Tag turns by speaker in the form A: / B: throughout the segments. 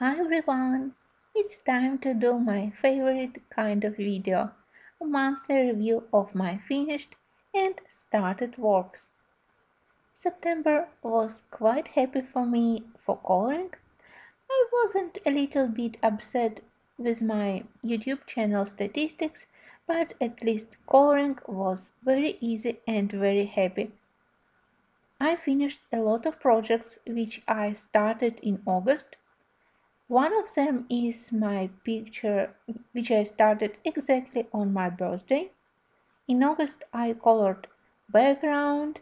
A: Hi everyone! It's time to do my favorite kind of video, a monthly review of my finished and started works. September was quite happy for me for coloring. I wasn't a little bit upset with my YouTube channel statistics, but at least coloring was very easy and very happy. I finished a lot of projects which I started in August one of them is my picture, which I started exactly on my birthday. In August, I colored background,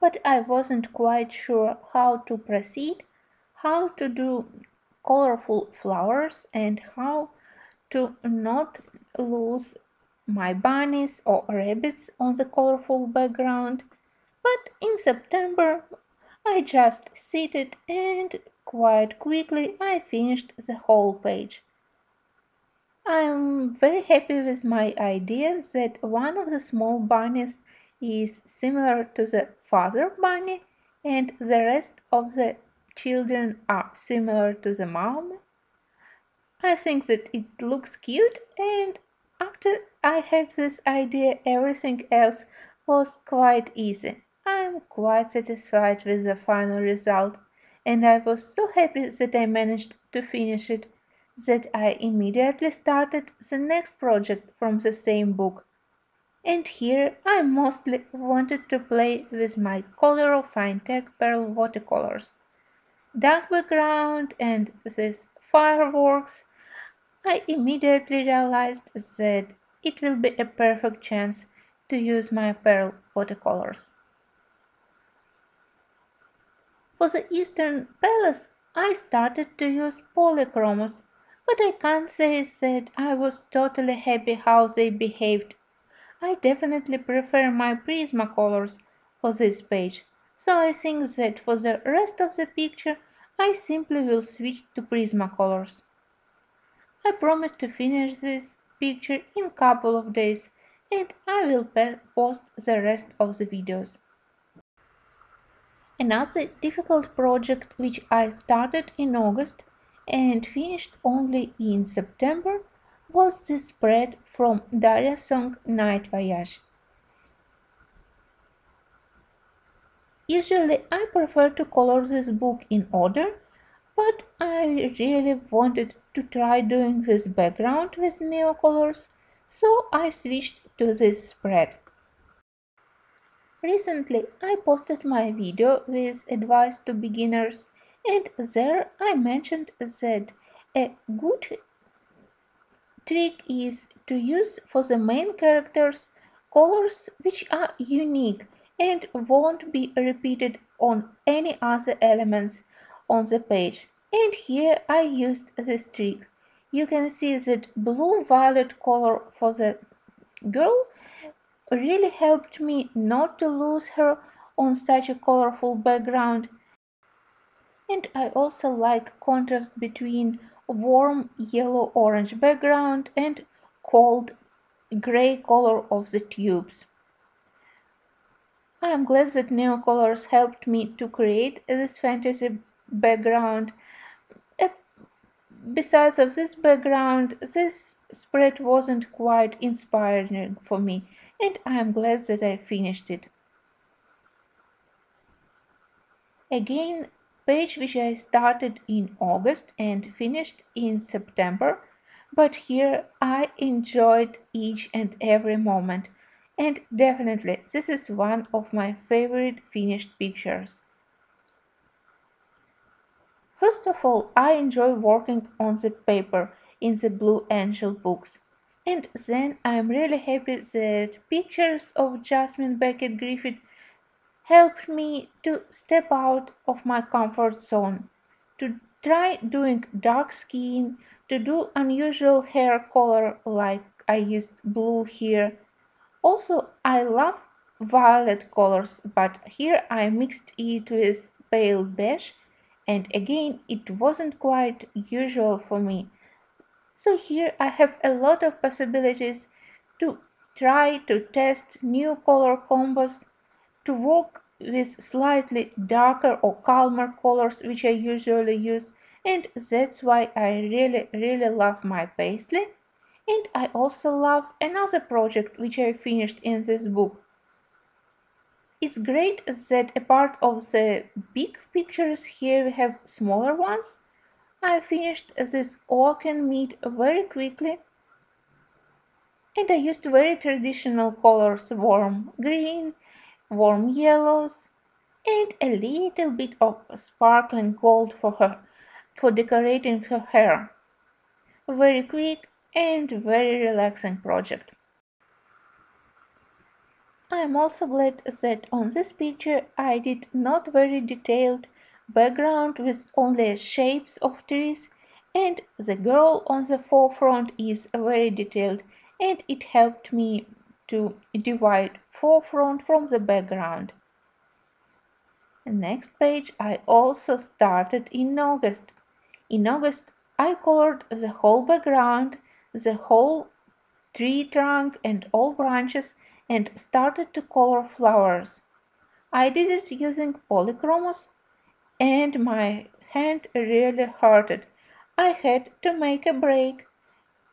A: but I wasn't quite sure how to proceed, how to do colorful flowers, and how to not lose my bunnies or rabbits on the colorful background. But in September, I just seated and Quite quickly I finished the whole page. I am very happy with my idea that one of the small bunnies is similar to the father bunny and the rest of the children are similar to the mom. I think that it looks cute and after I had this idea everything else was quite easy. I'm quite satisfied with the final result and I was so happy that I managed to finish it that I immediately started the next project from the same book. And here I mostly wanted to play with my Coliro Finetec Pearl watercolors. Dark background and this fireworks, I immediately realized that it will be a perfect chance to use my Pearl watercolors. For the Eastern Palace, I started to use polychromos, but I can't say that I was totally happy how they behaved. I definitely prefer my Prismacolors for this page, so I think that for the rest of the picture I simply will switch to Prismacolors. I promise to finish this picture in couple of days and I will post the rest of the videos. Another difficult project which I started in August and finished only in September was the spread from Daria Song's Night Voyage. Usually I prefer to color this book in order, but I really wanted to try doing this background with neocolors, so I switched to this spread. Recently, I posted my video with advice to beginners and there I mentioned that a good trick is to use for the main characters colors which are unique and won't be repeated on any other elements on the page. And here I used this trick. You can see that blue-violet color for the girl really helped me not to lose her on such a colorful background. And I also like contrast between warm yellow-orange background and cold gray color of the tubes. I am glad that Neo Colors helped me to create this fantasy background. Eh, besides of this background, this spread wasn't quite inspiring for me and I am glad that I finished it. Again, page which I started in August and finished in September, but here I enjoyed each and every moment and definitely this is one of my favorite finished pictures. First of all, I enjoy working on the paper in the Blue Angel books. And then I'm really happy that pictures of Jasmine Becket Griffith helped me to step out of my comfort zone, to try doing dark skin, to do unusual hair color like I used blue here. Also, I love violet colors, but here I mixed it with pale beige and again it wasn't quite usual for me. So here I have a lot of possibilities to try to test new color combos, to work with slightly darker or calmer colors which I usually use and that's why I really really love my paisley and I also love another project which I finished in this book. It's great that a part of the big pictures here we have smaller ones. I finished this organ meat very quickly and I used very traditional colors warm green, warm yellows and a little bit of sparkling gold for her for decorating her hair. Very quick and very relaxing project. I am also glad that on this picture I did not very detailed background with only shapes of trees and the girl on the forefront is very detailed and it helped me to divide forefront from the background. Next page I also started in August. In August I colored the whole background the whole tree trunk and all branches and started to color flowers. I did it using polychromos and my hand really hurted. I had to make a break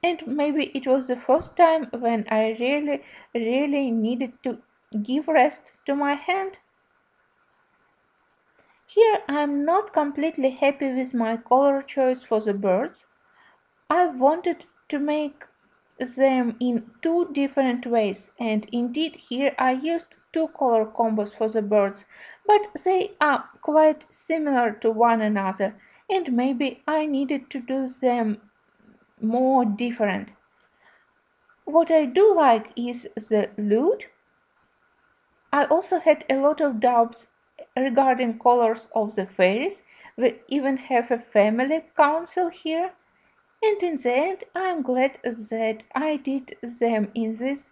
A: and maybe it was the first time when I really, really needed to give rest to my hand. Here I'm not completely happy with my color choice for the birds. I wanted to make them in two different ways and indeed here I used two color combos for the birds but they are quite similar to one another and maybe I needed to do them more different. What I do like is the lute. I also had a lot of doubts regarding colors of the fairies. We even have a family council here and in the end I'm glad that I did them in this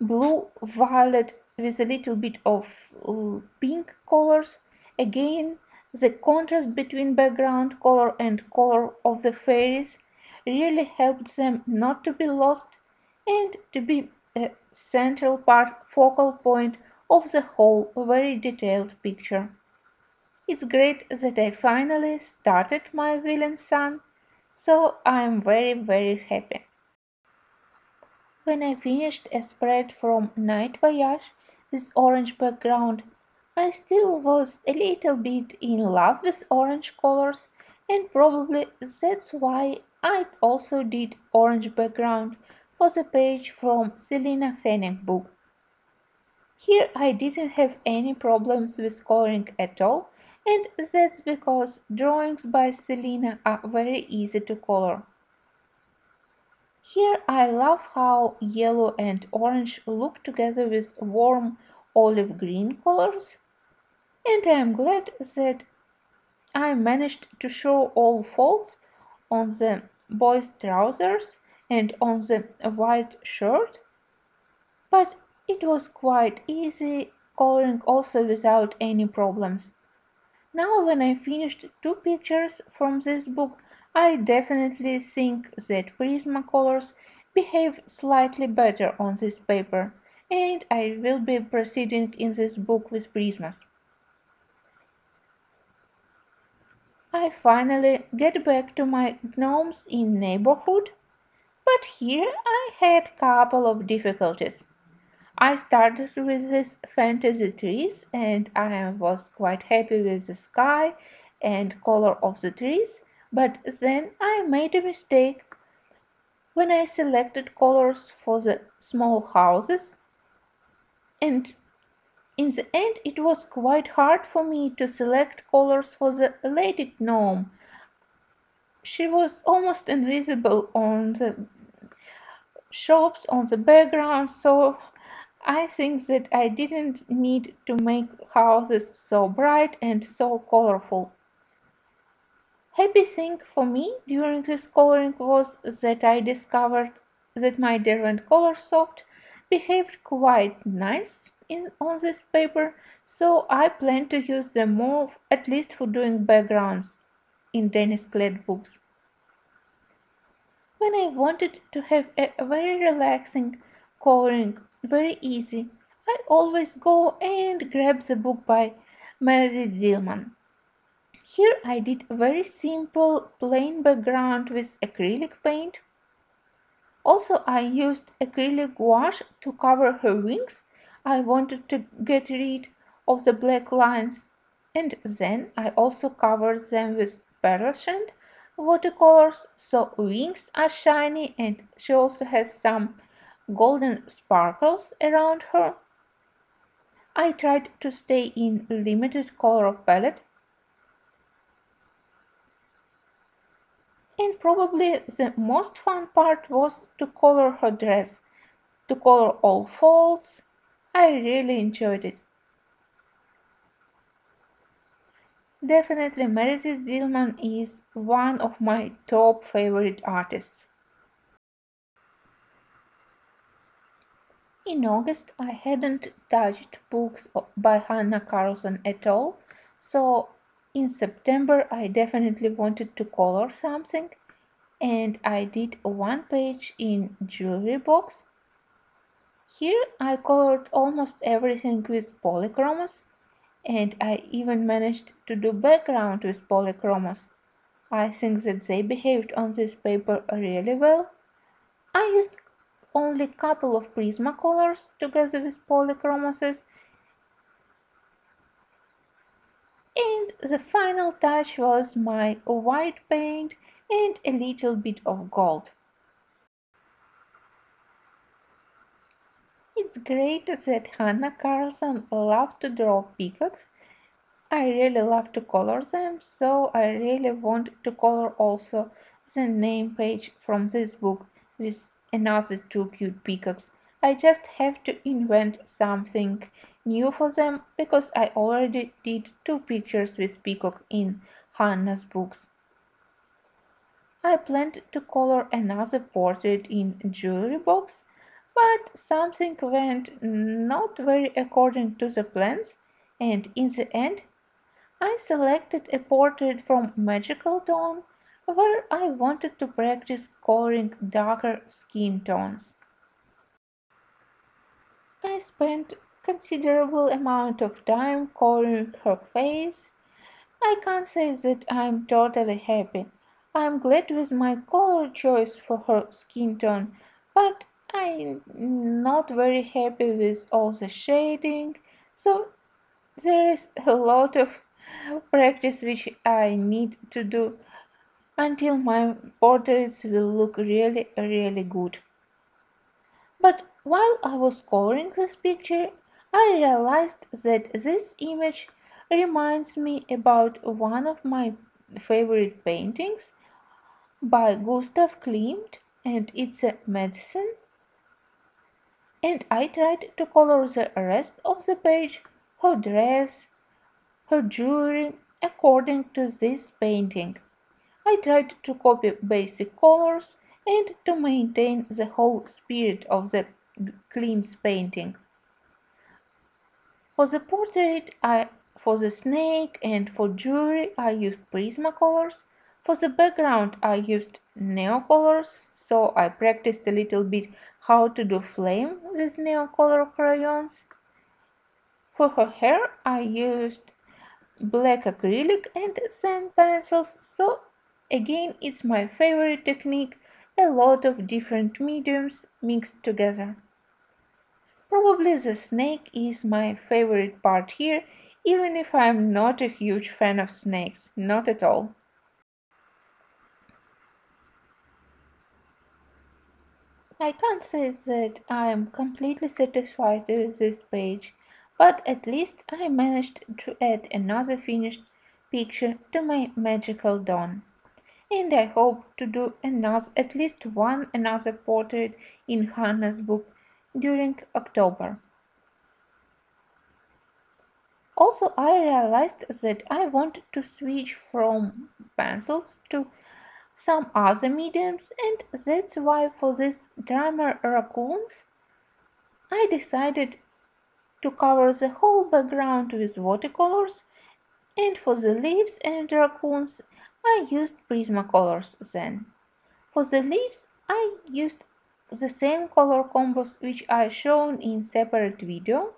A: blue violet with a little bit of uh, pink colors again the contrast between background color and color of the fairies really helped them not to be lost and to be a central part focal point of the whole very detailed picture. It's great that I finally started my villain son so I am very very happy. When I finished a spread from Night Voyage with orange background, I still was a little bit in love with orange colors and probably that's why I also did orange background for the page from Selina Fenech book. Here I didn't have any problems with coloring at all and that's because drawings by Selina are very easy to color. Here I love how yellow and orange look together with warm olive green colors and I am glad that I managed to show all folds on the boy's trousers and on the white shirt but it was quite easy coloring also without any problems. Now when I finished two pictures from this book, I definitely think that Prismacolors behave slightly better on this paper and I will be proceeding in this book with Prismas. I finally get back to my gnomes in neighborhood, but here I had couple of difficulties. I started with these fantasy trees and I was quite happy with the sky and color of the trees, but then I made a mistake when I selected colors for the small houses and in the end it was quite hard for me to select colors for the lady gnome. She was almost invisible on the shops on the background so I think that I didn't need to make houses so bright and so colorful. Happy thing for me during this coloring was that I discovered that my Derwent Colorsoft behaved quite nice in on this paper, so I plan to use them more, at least for doing backgrounds in Dennis Klett books. When I wanted to have a very relaxing coloring very easy. I always go and grab the book by Meredith Dillman. Here I did a very simple plain background with acrylic paint. Also I used acrylic gouache to cover her wings. I wanted to get rid of the black lines and then I also covered them with pearlescent watercolors so wings are shiny and she also has some golden sparkles around her. I tried to stay in limited color palette and probably the most fun part was to color her dress, to color all folds. I really enjoyed it. Definitely Meredith Dillman is one of my top favorite artists. In August, I hadn't touched books by Hanna Karlzon at all, so in September I definitely wanted to color something and I did one page in jewelry box. Here I colored almost everything with polychromos and I even managed to do background with polychromos. I think that they behaved on this paper really well. I used only couple of Prismacolors together with polychromoses and the final touch was my white paint and a little bit of gold. It's great that Hanna Karlzon loved to draw peacocks. I really love to color them, so I really want to color also the name page from this book with another two cute peacocks. I just have to invent something new for them because I already did two pictures with peacock in Hanna's books. I planned to color another portrait in jewelry box, but something went not very according to the plans, and in the end, I selected a portrait from Magical Dawn where I wanted to practice coloring darker skin tones. I spent considerable amount of time coloring her face. I can't say that I'm totally happy. I'm glad with my color choice for her skin tone, but I'm not very happy with all the shading, so there is a lot of practice which I need to do until my portraits will look really, really good. But while I was coloring this picture, I realized that this image reminds me about one of my favorite paintings by Gustav Klimt and it's a medicine. And I tried to color the rest of the page, her dress, her jewelry, according to this painting. I tried to copy basic colors and to maintain the whole spirit of the Klimt's painting. For the portrait, I, for the snake and for jewelry, I used Prismacolors. For the background, I used Neocolors, so I practiced a little bit how to do flame with Neocolor crayons. For her hair, I used black acrylic and sand pencils, so Again, it's my favorite technique, a lot of different mediums mixed together. Probably the snake is my favorite part here, even if I'm not a huge fan of snakes, not at all. I can't say that I am completely satisfied with this page, but at least I managed to add another finished picture to my magical dawn and I hope to do another, at least one another portrait in Hanna's book during October. Also, I realized that I want to switch from pencils to some other mediums and that's why for this drummer raccoons I decided to cover the whole background with watercolors and for the leaves and raccoons I used Prismacolors then. For the leaves, I used the same color combos which I shown in separate video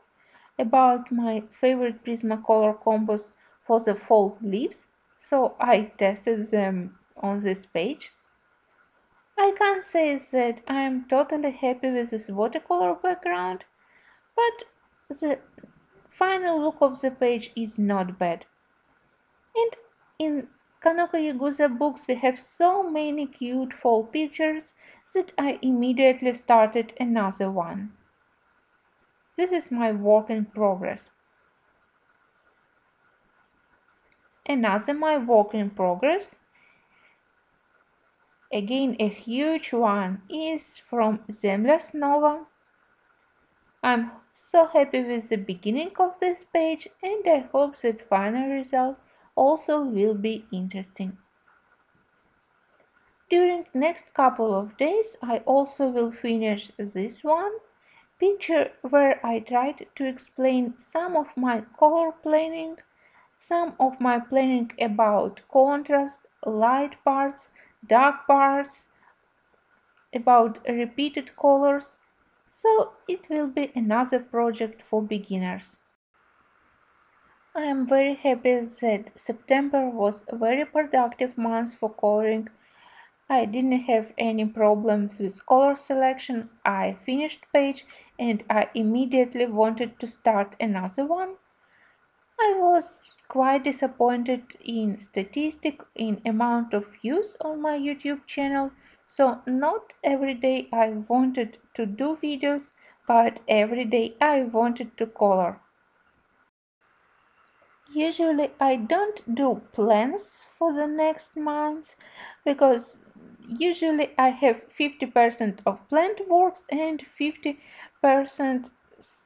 A: about my favorite Prismacolor combos for the fall leaves. so I tested them on this page. I can't say that I'm totally happy with this watercolor background, but the final look of the page is not bad. And in Kanoko Egusa books we have so many cute fall pictures that I immediately started another one. This is my work in progress. Another my work in progress Again, a huge one is from Zemlya's Nova. I'm so happy with the beginning of this page and I hope that final result also will be interesting. During next couple of days I also will finish this one picture where I tried to explain some of my color planning, some of my planning about contrast, light parts, dark parts, about repeated colors, so it will be another project for beginners. I am very happy that September was a very productive month for coloring. I didn't have any problems with color selection. I finished page and I immediately wanted to start another one. I was quite disappointed in statistic in amount of views on my YouTube channel. So not every day I wanted to do videos, but every day I wanted to color. Usually I don't do plans for the next month because usually I have 50% of planned works and 50%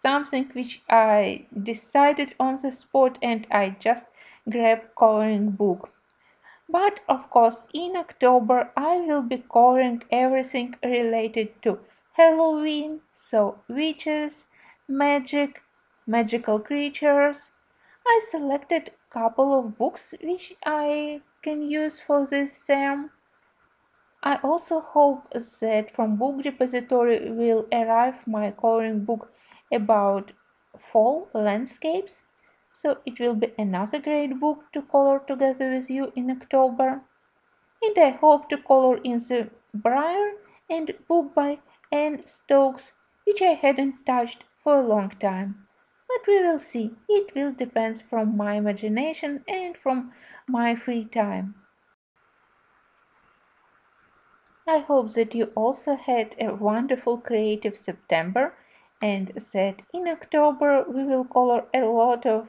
A: something which I decided on the spot and I just grab coloring book. But of course in October I will be coloring everything related to Halloween, so witches, magic, magical creatures. I selected a couple of books which I can use for this theme. I also hope that from Book Depository will arrive my coloring book about fall landscapes. So it will be another great book to color together with you in October. And I hope to color in the Briar and book by Anne Stokes, which I hadn't touched for a long time. But we will see. It will depend from my imagination and from my free time. I hope that you also had a wonderful creative September and that in October we will color a lot of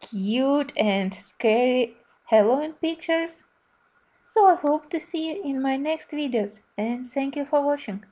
A: cute and scary Halloween pictures. So I hope to see you in my next videos and thank you for watching.